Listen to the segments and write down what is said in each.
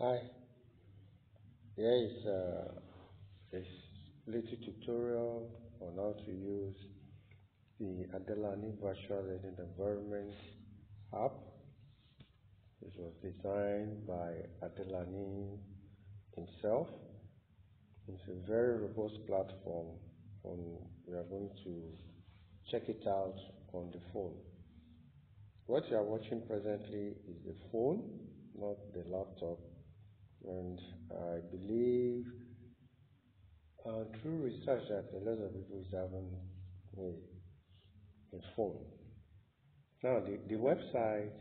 Hi, here is uh, a little tutorial on how to use the Adelani Virtual Learning Environment app. This was designed by Adelani himself. It's a very robust platform and we are going to check it out on the phone. What you are watching presently is the phone, not the laptop and I believe uh, through research that a lot of people is having a, phone. Now the, the website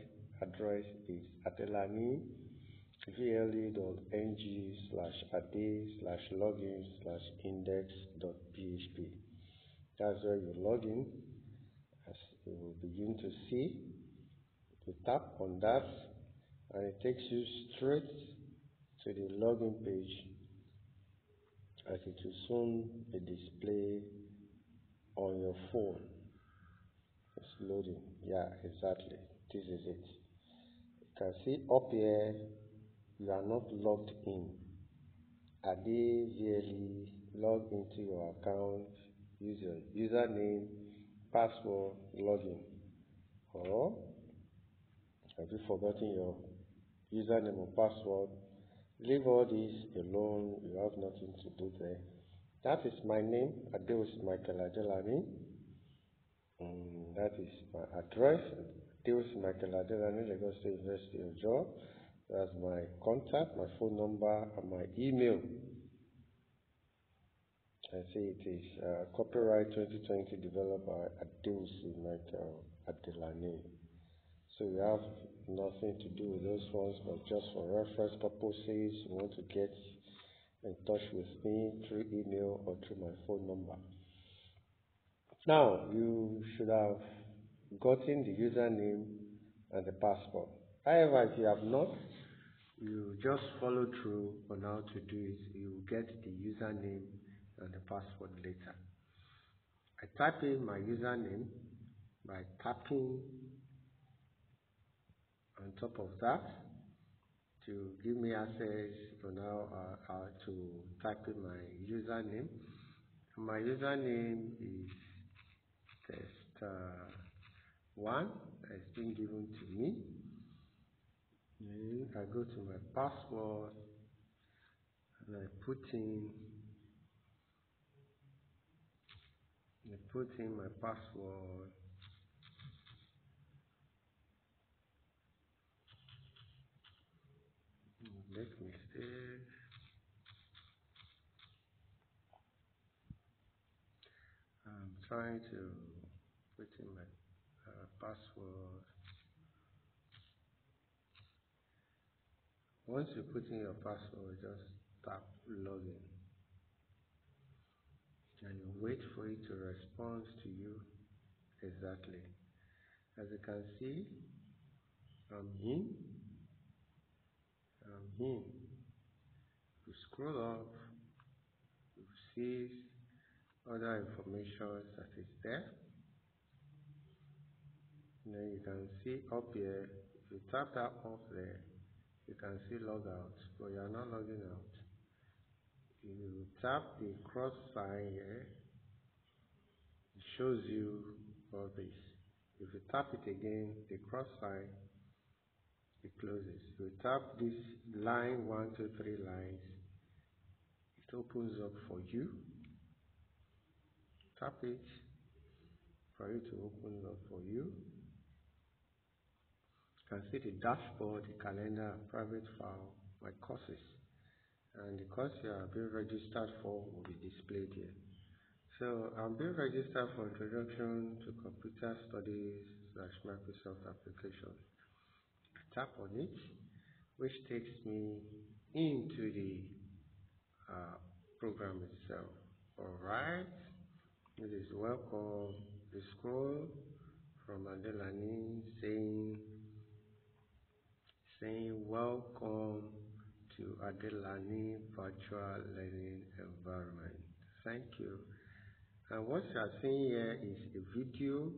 address is adelani vle.ng slash ade slash login slash index dot php. That's where you log in. As you will begin to see, you tap on that and it takes you straight to the login page as it will soon be displayed on your phone. It's loading. Yeah, exactly. This is it. You can see up here you are not logged in. Ade VLE log into your account, use your username, password, login. Or have you forgotten your username or password? Leave all this alone, you have nothing to do there. That is my name, Adewusi Michael Adelani. Mm, that is my address, Adewusi Michael Adelani, Lagos State University of Job. That's my contact, my phone number, and my email. I see it is uh, copyright 2020 developed by Adewusi Michael Adelani. So we have nothing to do with those ones, but just for reference purposes, you want to get in touch with me through email or through my phone number. Now, you should have gotten the username and the password. However, if you have not, you just follow through on how to do it. You will get the username and the password later. I type in my username by tapping top of that to give me access to now uh, uh, to type in my username. My username is test uh, one has been given to me. Then I go to my password and I put in I put in my password make mistake I'm trying to put in my uh, password. Once you put in your password just tap login. And you wait for it to respond to you exactly. As you can see I'm in In you scroll up you see other information that is there. Then you can see up here if you tap that off there you can see log out but you are not logging out. If you tap the cross sign here it shows you all this. If you tap it again the cross sign it closes. You tap this line one two three lines. It opens up for you. Tap it for it to open up for you. You can see the dashboard the calendar private file my courses. And the course you are being registered for will be displayed here. So I'm being registered for introduction to computer studies slash Microsoft application. I tap on it which takes me into the uh, program itself alright it is welcome. The scroll from Adelani saying saying welcome to Adelani Virtual Learning Environment. Thank you. And what you are seeing here is a video.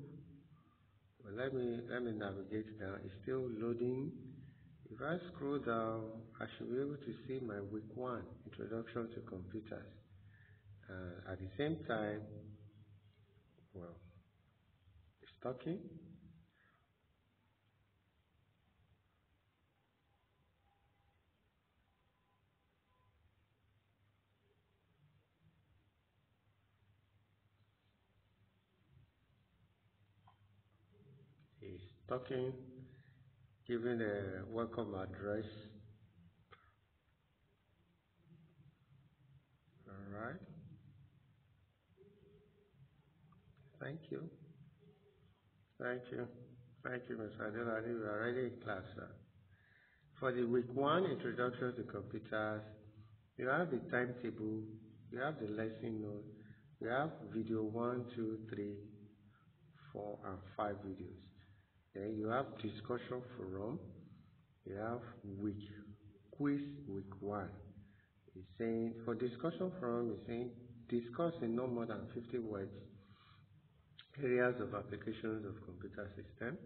Well, let me let me navigate down. It's still loading. If I scroll down, I should be able to see my week one, Introduction to Computers. Uh, at the same time, well, it's talking. Talking, giving a welcome address. All right. Thank you. Thank you. Thank you, Mr. Adelani. We are already in class, sir. For the week one introduction to computers, you have the timetable, you have the lesson note, you have video one, two, three, four, and five videos. Then you have discussion forum, you have week quiz week one. It's saying for discussion forum, it's saying discuss in no more than 50 words areas of applications of computer system.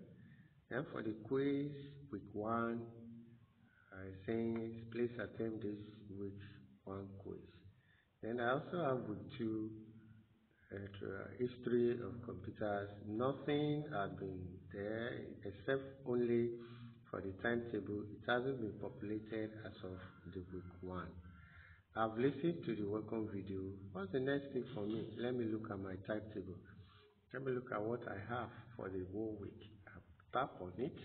Then for the quiz, week one, I saying please attend this week one quiz. Then I also have week two, uh, history of computers. Nothing has been there except only for the timetable. It hasn't been populated as of the week one. I've listened to the welcome video. What's the next thing for me? Let me look at my timetable. Let me look at what I have for the whole week. I tap on it.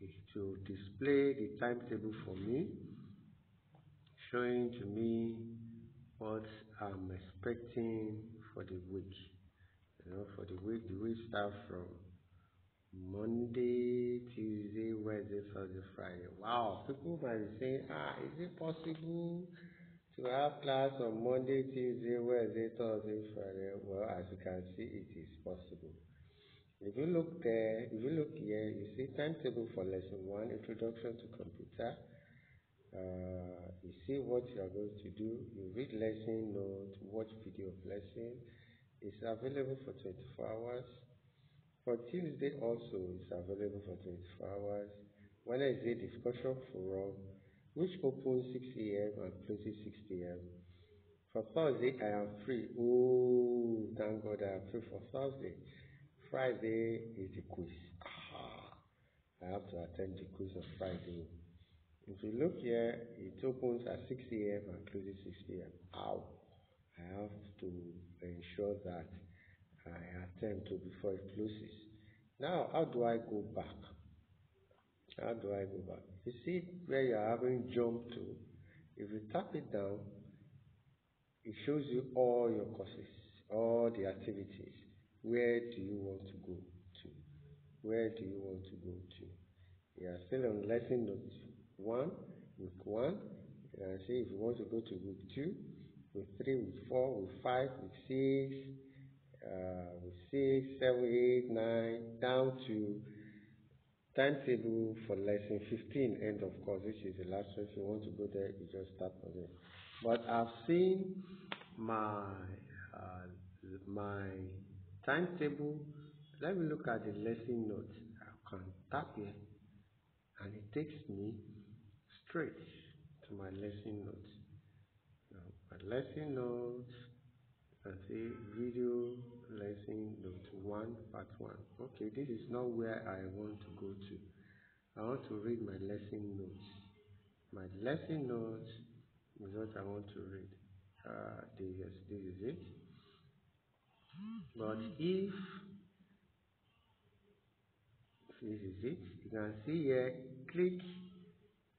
It will display the timetable for me, showing to me what I'm expecting for the week. You know, for the week, the week starts from Monday, Tuesday, Wednesday, Thursday, Friday. Wow, people might be saying, ah, is it possible to have class on Monday, Tuesday, Wednesday, Thursday, Friday. Well, as you can see, it is possible. If you look there, if you look here, you see timetable for lesson one, introduction to computer. Uh, you see what you are going to do. You read lesson note, watch video of lesson. It's available for 24 hours. For Tuesday also, it's available for 24 hours. Wednesday discussion forum which opens 6 a.m. and closes 6 p.m. For Thursday, I am free. Oh, thank God I am free for Thursday. Friday is the quiz. Ah, I have to attend the quiz on Friday. If you look here, it opens at 6 a.m. and closes 6 p.m. Ow. I have to ensure that I attend to before it closes. Now, how do I go back? How do I go back? You see where you're having jump to. If you tap it down, it shows you all your courses, all the activities. Where do you want to go to? Where do you want to go to? You are still on lesson note one, week one. You can see if you want to go to week two, week three, week four, week five, week six, uh, six, seven, eight, nine, down to timetable for lesson 15 end of course which is the last one. If you want to go there you just tap on it but i've seen my uh, my timetable. Let me look at the lesson notes. I can tap here and it takes me straight to my lesson notes. Now my lesson notes and say video lesson note 1 part 1 okay this is not where I want to go to. I want to read my lesson notes. My lesson notes is what I want to read. Uh, this, this is it. But if this is it you can see here click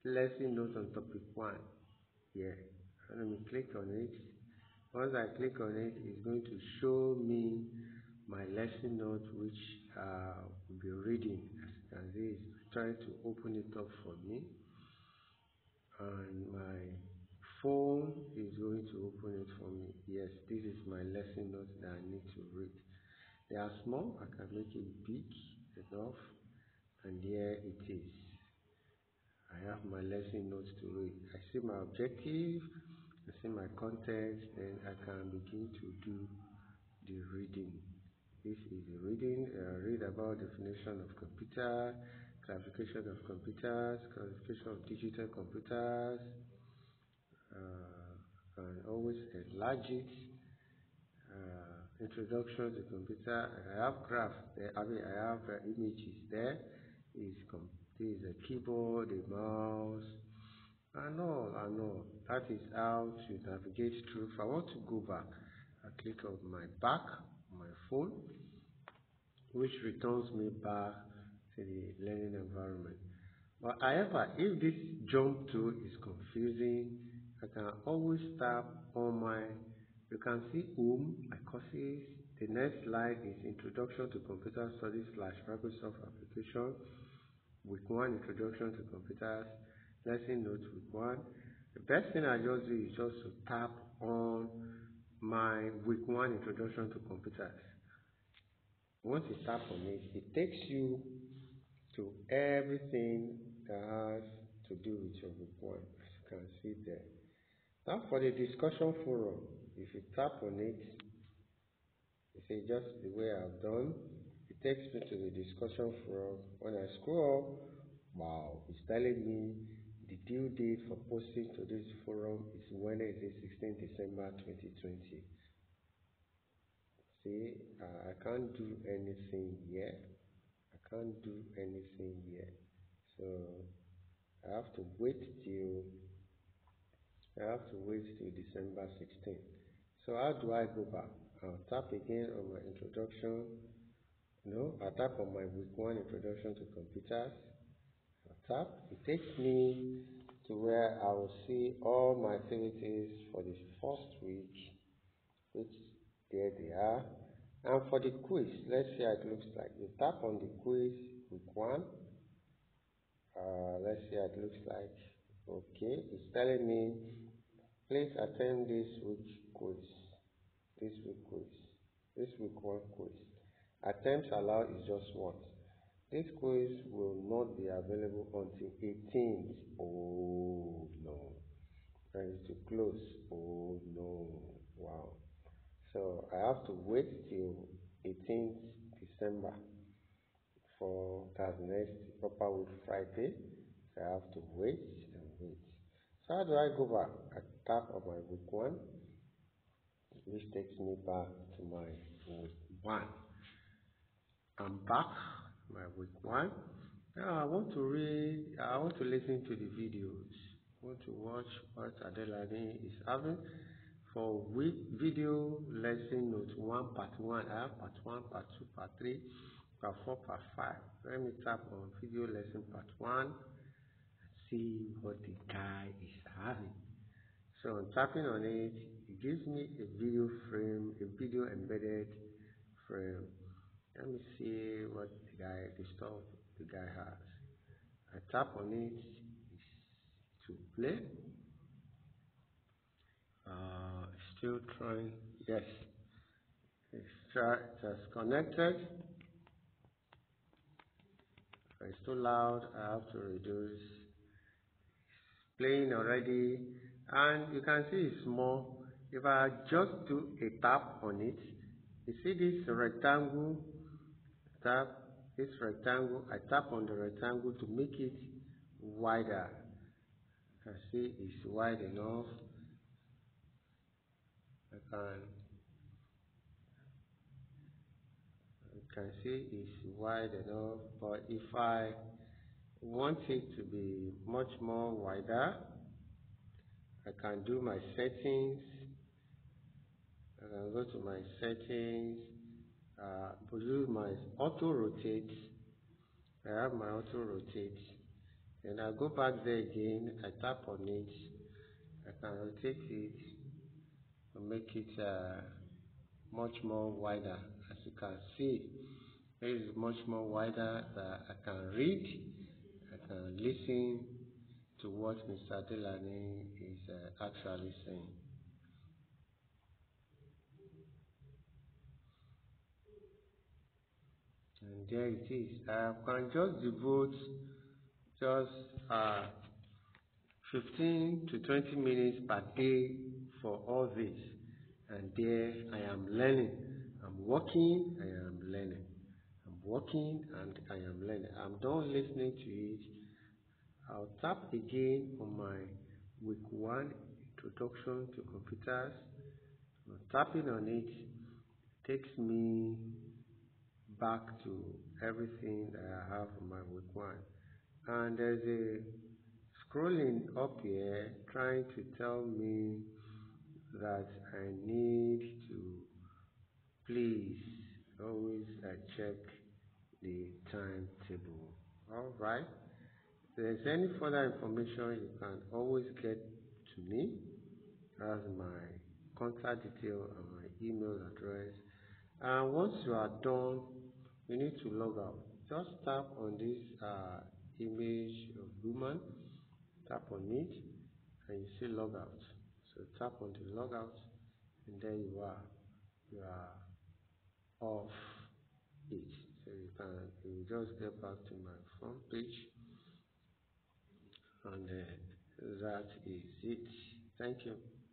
lesson notes on topic 1 here let me click on it once I click on it, it's going to show me my lesson note which uh, will be reading. As you can see, it's trying to open it up for me. And my phone is going to open it for me. Yes, this is my lesson note that I need to read. They are small, I can make it big enough. And here it is. I have my lesson notes to read. I see my objective, I see my context, then I can begin to do the reading. This is the reading. Uh, read about definition of computer, classification of computers, classification of digital computers, uh, and always enlarge it. Uh, introduction to computer. I have graph there. I mean, I have uh, images there. Is there is a keyboard, a mouse, and know, I know. That is how to navigate through. If I want to go back, I click on my back, my phone, which returns me back to the learning environment. But however, if this jump to is confusing, I can always tap on my, you can see home, my courses. The next slide is Introduction to Computer Studies slash Microsoft Application. Week 1 Introduction to Computers. Lesson Notes Week 1. The best thing I just do is just to tap on my Week 1 Introduction to Computers. Once you tap on it, it takes you to everything that has to do with your Week 1, as you can see there. Now for the discussion forum, if you tap on it, you see just the way I've done, it takes me to the discussion forum. When I scroll wow, it's telling me the due date for posting to this forum is Wednesday, 16 December 2020. See, I can't do anything yet. I can't do anything yet. So I have to wait till I have to wait till December 16. So how do I go back? I'll tap again on my introduction. No, I tap on my week one introduction to computers. It takes me to where I will see all my activities for the first week, which there they are. And for the quiz, let's see how it looks like. You tap on the quiz week one. Uh, let's see how it looks like. Okay, it's telling me Please attend this week quiz. This week quiz. This week one quiz. Attempts allowed is just one. This quiz will not be available until 18th. Oh no. And to close. Oh no. Wow. So I have to wait till 18th December for that next proper week Friday. So I have to wait and wait. So how do I go back? I tap on my week one, which takes me back to my one. I'm back, my week one. Now I want to read, I want to listen to the videos. I want to watch what Adelani is having for week video lesson note one, part one. I have part one, part two, part three, part four, part five. Let me tap on video lesson part one see what the guy is having. So I'm tapping on it, it gives me a video frame, a video embedded frame. Let me see what the guy, the stuff the guy has. I tap on it to play. Uh, still trying, yes. It's, it connected. It's too loud, I have to reduce playing already and you can see it's small if I just do a tap on it you see this rectangle tap this rectangle I tap on the rectangle to make it wider. I see it's wide enough. I can you can see it's wide enough but if I want it to be much more wider, I can do my settings. I can go to my settings, uh, my auto rotate. I have my auto rotate. And I go back there again, I tap on it, I can rotate it and make it uh, much more wider. As you can see, it is much more wider that I can read I can listen to what Mr. Delany is uh, actually saying. And there it is. I can just devote just uh, 15 to 20 minutes per day for all this. And there I am learning. I'm working, I am learning. I'm working and I am learning. I'm done listening to it. I'll tap again on my week one introduction to computers. Tapping on it takes me back to everything that I have on my week one. And there's a scrolling up here trying to tell me that I need to please always uh, check the timetable. All right. If there's any further information, you can always get to me. That's my contact detail and my email address. And once you are done, you need to log out. Just tap on this uh, image of woman, tap on it, and you see log out. So tap on the log out, and there you are. You are off it. So you can you just get back to my front page, and uh, that is it. Thank you.